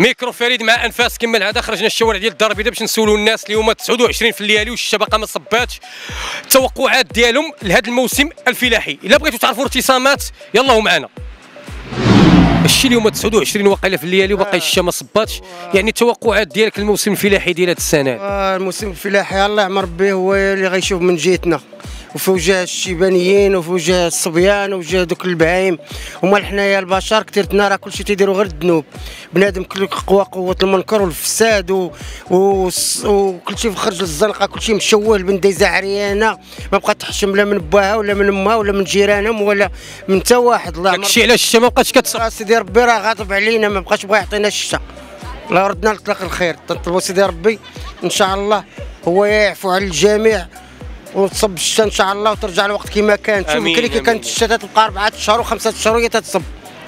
ميكرو فريد مع أنفاس كما العاده خرجنا الشوارع ديال الدار البيضاء باش نسولوا الناس اليوم 29 في الليالي والشتا ما صباتش. التوقعات ديالهم لهذا الموسم الفلاحي. إلا بغيتوا تعرفوا ارتسامات يلا هو معنا. الشيء اليوم 29 واقيلا في الليالي وباقي الشتا ما صباتش. يعني التوقعات ديالك الموسم الفلاحي ديال هذه السنة. آه، الموسم الفلاحي الله يعمر به هو اللي غيشوف من جهتنا وفي وجه الشيبانيين وفي وجه الصبيان وفي دوك البهايم. هما حنايا البشر كثيرتنا راه كلشي تيديروا غير الذنوب. بنادم كل قوى قوة المنكر والفساد و... و... وكلشي خرج للزنقة كلشي مشوه البنديزه عريانة. ما بقى تحشم لا من باها ولا من أمها ولا من جيرانهم ولا من حتى واحد. الله داكشي علاش الشتا ما بقاتش كتصب راه سيدي ربي راه غاضب علينا ما بقاش بغا يعطينا الشتا الله ردنا لطلاق الخير. تنطلبوا سيدي ربي إن شاء الله هو يعفو على الجميع. وتصب الشتا إن شاء الله وترجع الوقت كما كان. شوف بكري كي. كانت الشتا تبقى اربعه اشهر وخمسة اشهر وهي تتصب.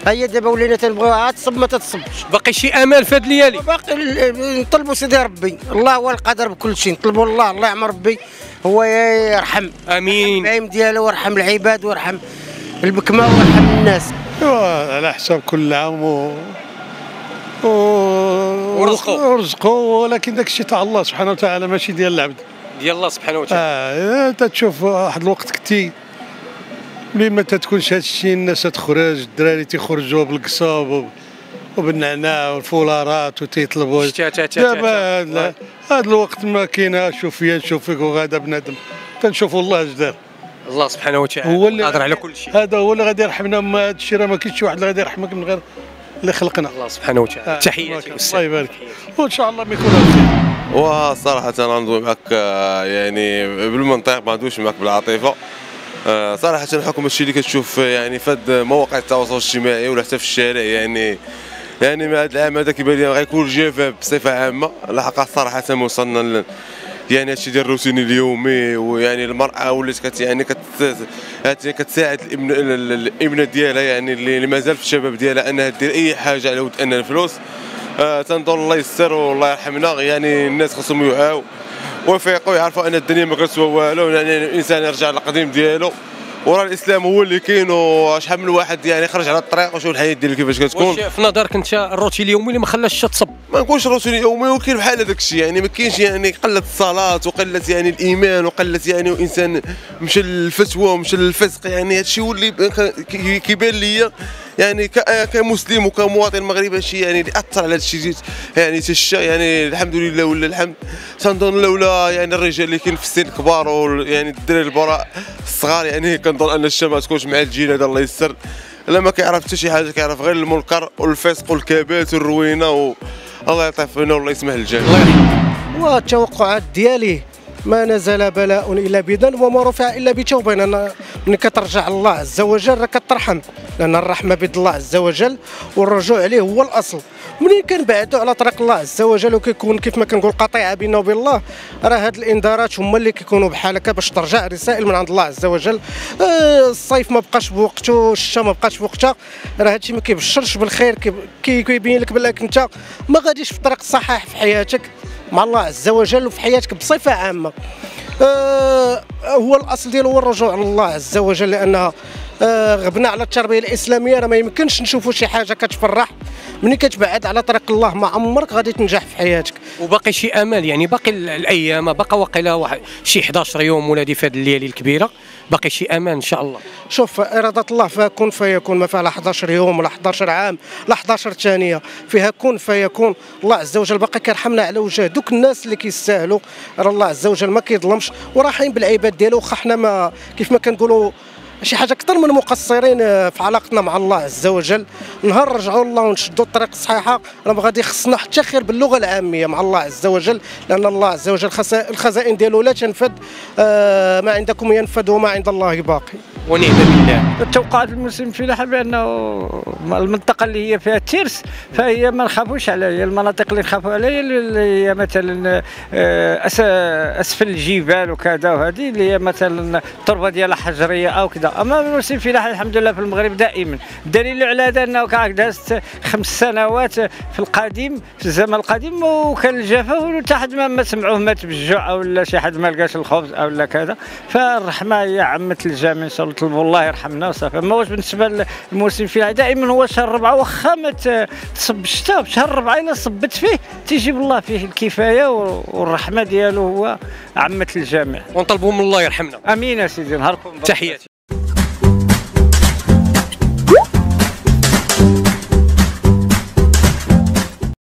هي دابا ولينا تنبغيوها تصب ما تتصبش. باقي شي امل في هذه الليالي؟ باقي ال- نطلبوا سيدي ربي. الله هو القادر بكل شيء. نطلبوا الله الله يعمر ربي. هو يرحم. آمين. العيم ديالو ويرحم العباد ويرحم البكمة ويرحم الناس. على حساب كل عام و و ورزقه. ورزقه ولكن داك الشيء تاع الله سبحانه وتعالى ماشي ديال العبد. ديال الله سبحانه وتعالى. آه انت تشوف واحد الوقت كنتي ملي ما تتكونش هاد الشيء الناس تخرج الدراري تيخرجوا بالقصاب وب- وبالنعناع والفولارات وتيطلبوا. دابا هاد الوقت ما كاين شوف فيا نشوف فيك وغادا بنادم. تنشوفوا الله جدار. الله سبحانه وتعالى. هو اللي قادر على كل شيء. هذا هو اللي غادي يرحمنا ما هاد الشيء راه ما كاينش شي واحد اللي غادي يرحمك من غير اللي خلقنا. الله سبحانه وتعالى. آه، تحياتي الله. يبارك. وإن شاء الله ما يكون خير. وصراحة أنا معك آه، يعني بالمنطق ما ندويش معك بالعاطفة. آه، صراحة حكم الشيء اللي كتشوف يعني فد مواقع التواصل الاجتماعي ولا حتى في الشارع يعني يعني ما هذا العام هذا كيبان لي غيكون جفاف بصفة عامة. لحق صراحة ما وصلنا يعني هادشي ديال الروتين اليومي ويعني المرأة ولات كت يعني كت كتساعد الابن ال- ال- الإبنة ديالها يعني اللي مازال في الشباب ديالها أنها دير أي حاجة على ود أنها الفلوس. آه تنظن الله يستر والله يرحمنا. يعني الناس خصهم يوعاو ويفيقوا يعرفوا أن الدنيا ما كتسوى والو يعني الإنسان يرجع للقديم ديالو. وراه الإسلام هو اللي كاين وشحال من واحد يعني خرج على الطريق وشوف الحياة ديالو كيفاش كتكون. واش في نظرك انت الروتين اليومي اللي ما خلاش تصب ما نكونش روتين يومي ولكن بحال هذاك الشيء يعني ما كاينش يعني قلت الصلاة وقلت يعني الإيمان وقلت يعني وانسان مشى للفتوى ومشى للفسق يعني هذا الشيء هو اللي كيبان ليا. يعني ك- كمسلم وكمواطن مغربي هادشي يعني اللي أثر على هذا الشيء يعني تشا يعني الحمد لله ولا الحمد تنظن لولا يعني الرجال اللي كاين في السن الكبار يعني الدراري البراء الصغار يعني كنظن أن الشام ما تكونش مع الجيل هذا الله يسر. لا ما كيعرف حتى شي حاجة كيعرف غير المنكر والفسق والكبات والروينة و... الله يطيف فينا والله يسمح للجميع. الله يرحمه والتوقعات ديالي ما نزل بلاء إلا بذنب وما رفع إلا بتوبة. لأن ملي كترجع الله عز وجل راه كترحم لأن الرحمة بيد الله عز وجل والرجوع عليه هو الأصل. منين كنبعدوا على طريق الله عز وجل وكيكون كيف ما كنقول قطيعة بيننا وبين الله؟ راه هاد الانذارات هما اللي كيكونوا بحال هكا باش ترجع رسائل من عند الله عز وجل. آه، الصيف ما بقاش بوقته الشتا ما بقاش بوقتها راه هادشي ما كيبشرش بالخير كي- كي- كيبين لك بانك أنت ما غاديش في الطريق الصحيح في حياتك. مع الله عز وجل وفي حياتك بصفة عامة. آه هو الأصل ديالو هو الرجوع الله عز وجل لأنها آه غبنا على التربية الإسلامية. راه ما يمكنش نشوفوا شي حاجة كتفرح. ملي كتبعد على طريق الله ما عمرك غادي تنجح في حياتك. وباقي شي امل يعني باقي ال- الأيام باقي واقيلا شي 11 يوم ولا في هذه الليالي الكبيرة. باقي شي أمان إن شاء الله. شوف إرادة الله فيها كن فيكون ما فيها لا 11 يوم ولا 11 عام لا 11 ثانية. فيها كن فيكون. الله عز وجل باقي كيرحمنا على وجه دوك الناس اللي كيستاهلوا راه الله عز وجل ما كيظلمش. وراحين بالعباد ديالو. واخا حنا ما كيف ما كنقولوا شي حاجة أكثر من مقصرين آه، في علاقتنا مع الله عز وجل. نهار نرجعوا الله ونشدوا الطريق الصحيحة. راه غادي خصنا خير باللغة العامية مع الله عز وجل لأن الله عز وجل الخزائن ديالو لا تنفد آه، ما عندكم ينفد وما عند الله باقي. ونعم بالله. التوقعات الموسم الفلاحي بأنه المنطقة اللي هي فيها الترس فهي ما نخافوش عليها هي المناطق اللي نخافوا عليها اللي هي مثلا آه، أسفل الجبال وكذا وهذه اللي هي مثلا التربة ديالها حجرية أو كذا. أما الموسم الفلاحي الحمد لله في المغرب دائما. الدليل على هذا أنه كان دازت خمس سنوات في القديم في الزمن القديم وكان الجفاف وحتى حد ما ما سمعوه مات بالجوع أو لا شي حد ما لقاش الخبز أو لا كذا. فالرحمة هي عمت الجميع إن شاء الله نطلبوا الله يرحمنا وصافي أما واش بالنسبة للموسم الفلاحي دائما هو شهر ربعه واخا ما تصب الشتاء بشهر ربعه إلا صبت فيه تيجيب الله فيه الكفاية والرحمة ديالو هو عامة الجميع. ونطلبوا من الله يرحمنا. آمين يا سيدي نهاركم تحياتي.